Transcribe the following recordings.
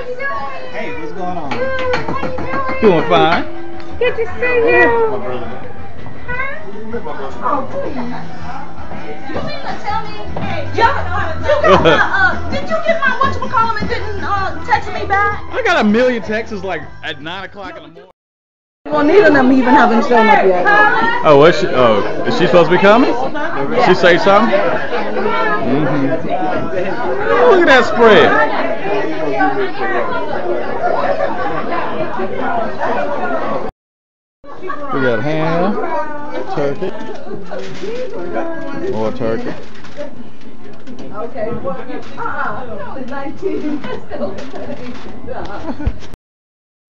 How you doing? Hey, what's going on? Good. How you doing? Doing fine. Good to see you. My brother. Oh, please. You mean to tell me, you, you got my, uh, did you get my whatchamacallit and didn't uh, text me back? I got a million texts like at nine o'clock in the morning. Well, neither of them even haven't shown up yet. Oh, what's she? Oh, is she supposed to be coming? She say something? Look at that spread. We got ham, turkey, more turkey. Okay, uh-uh, 19.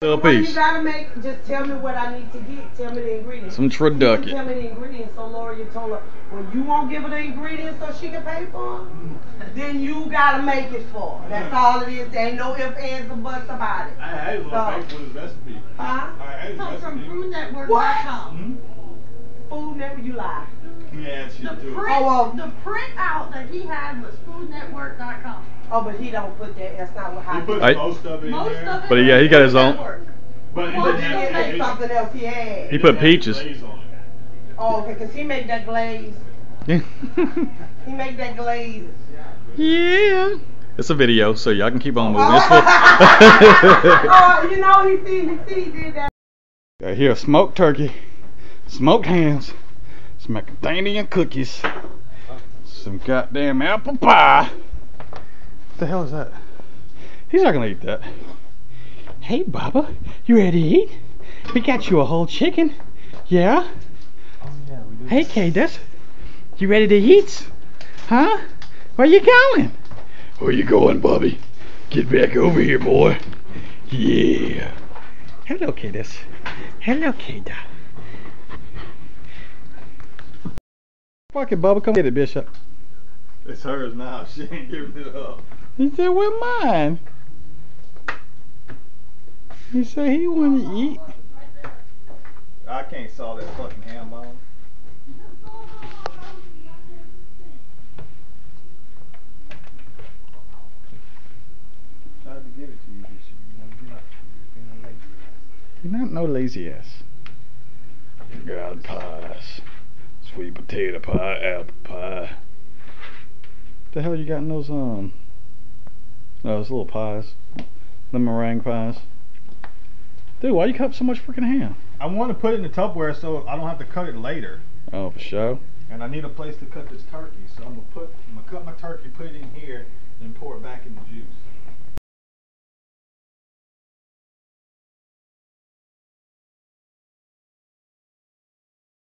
Little You gotta make, just tell me what I need to get, tell me the ingredients. Some You can Tell me the ingredients, so Laura, told her, well, you won't give her the ingredients so she can pay for them? Then you gotta make it for her, that's all it is, there ain't no ifs, ands, or buts about it. I ain't gonna pay for his recipe. Huh? I ain't Come from recipe. foodnetwork.com. Food never, hmm? you lie. Yeah, shit The too. print, Oh, well. the print out that he had was foodnetwork.com. Oh, but he don't put that, that's not what, how He he. put I- most of it in there. of it. But yeah, he got his own- Network. But he Most didn't of have it It's he- something else he had. He put peaches. glaze on it. Oh, okay, cause he make that glaze, he make that glaze. yeah. It's a video, so y'all can keep on moving. It's oh. oh, you know, he see, he see, he did that. Got here smoked turkey, smoked hams, some macadamia cookies, some goddamn apple pie. What the hell is that? He's not gonna eat that. Hey, Baba, you ready to eat? We got you a whole chicken. Yeah? Oh, hey, Cadus, you ready to eat? Huh? Where you going? Where you going, Bobby? Get back over here, boy. Yeah. Hello, Cadus. Hello, Kada. Fuck it, Bubba. Come get it, Bishop. It's hers now. She ain't giving it up. He said, we're mine. He said he wanted to eat. I can't saw that fucking ham bone. Tried to give it to you, Bishop. You want to get up. You're being lazy. You're not no lazy ass. God pies. Sweet potato pie, apple pie. The hell you got in those um Oh, those little pies. The meringue pies. Dude, why you cut up so much freaking ham? I want to put it in the Tupperware so I don't have to cut it later. Oh, for sure. And I need a place to cut this turkey, so I'm gonna put, I'm gonna cut my turkey, put it in here, then pour it back in the juice.